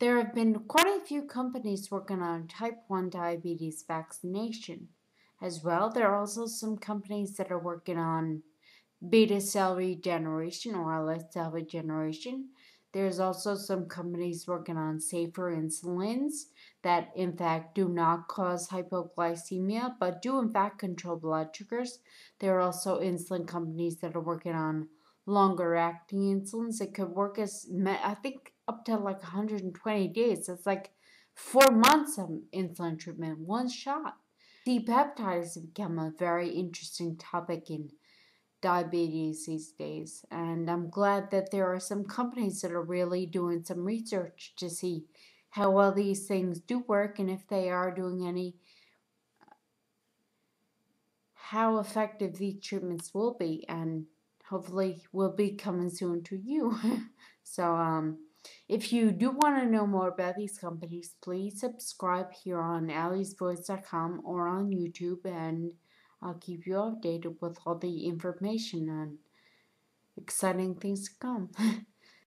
there have been quite a few companies working on type 1 diabetes vaccination. As well, there are also some companies that are working on beta cell regeneration or islet cell regeneration. There's also some companies working on safer insulins that in fact do not cause hypoglycemia but do in fact control blood sugars. There are also insulin companies that are working on longer acting insulins. It could work as, I think, up to like 120 days. It's like four months of insulin treatment, one shot. C peptides have become a very interesting topic in diabetes these days. And I'm glad that there are some companies that are really doing some research to see how well these things do work and if they are doing any uh, how effective these treatments will be and hopefully will be coming soon to you. so um if you do want to know more about these companies, please subscribe here on alliesvoice.com or on YouTube and I'll keep you updated with all the information and exciting things to come.